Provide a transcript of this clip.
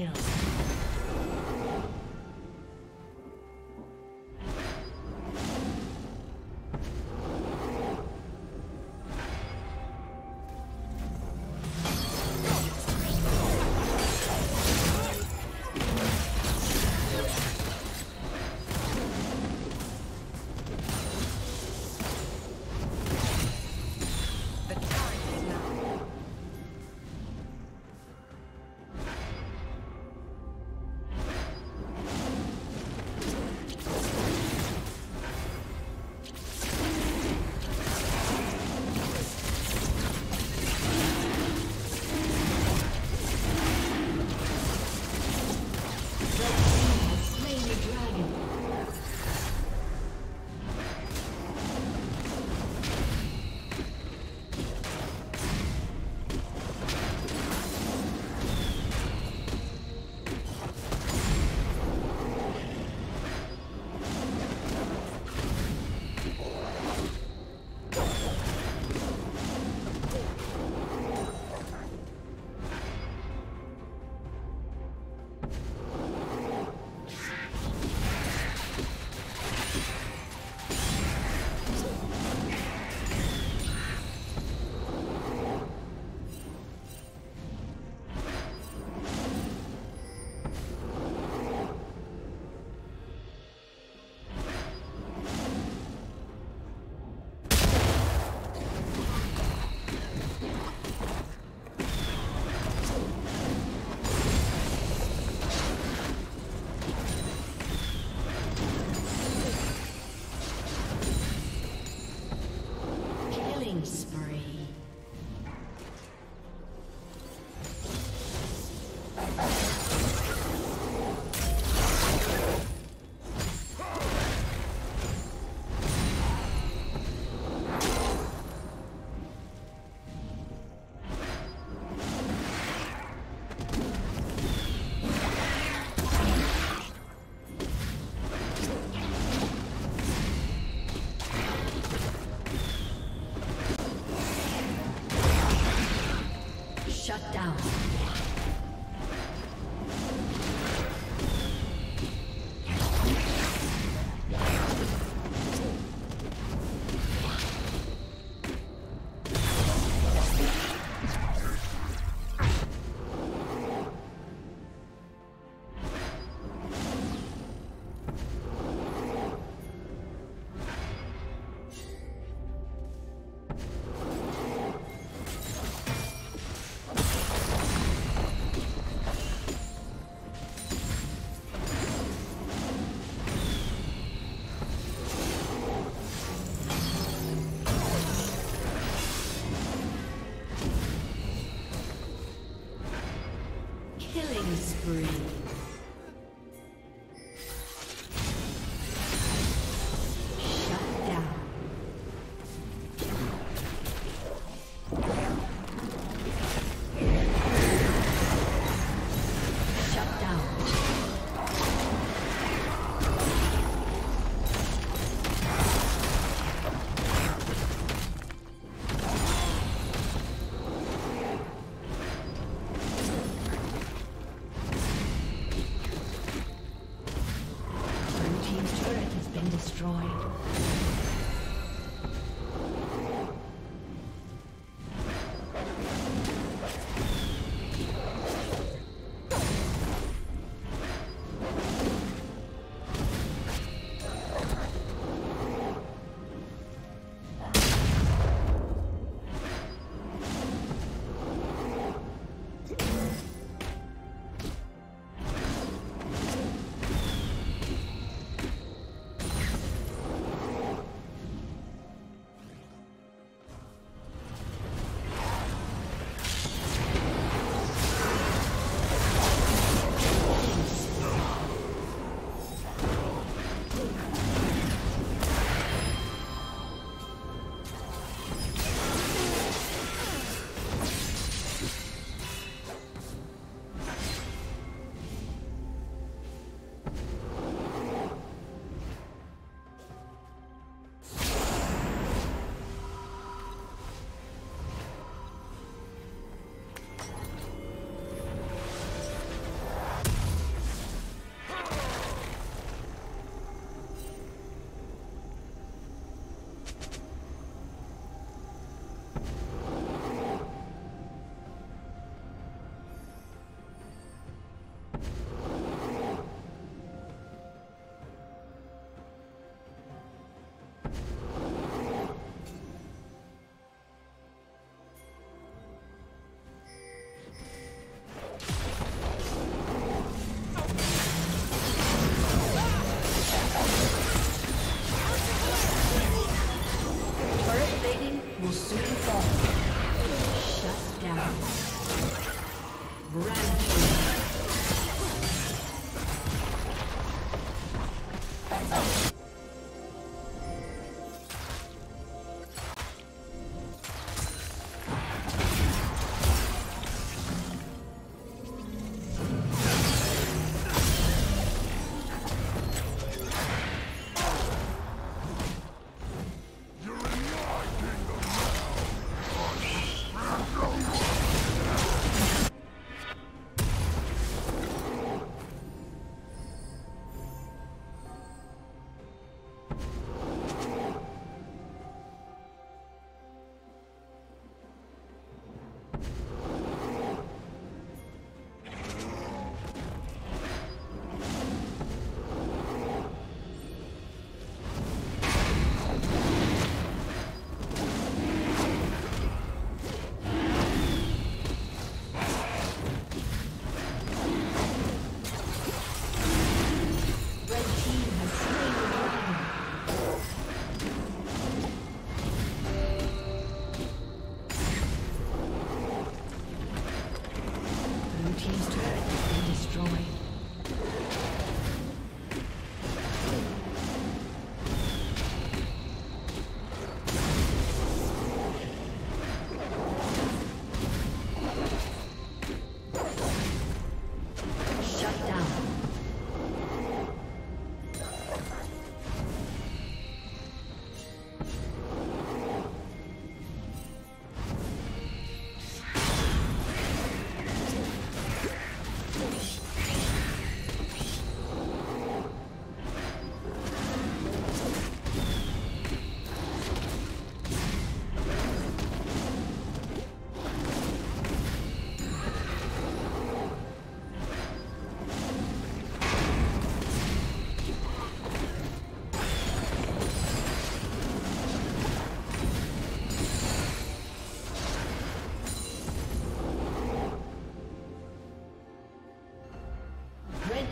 kill.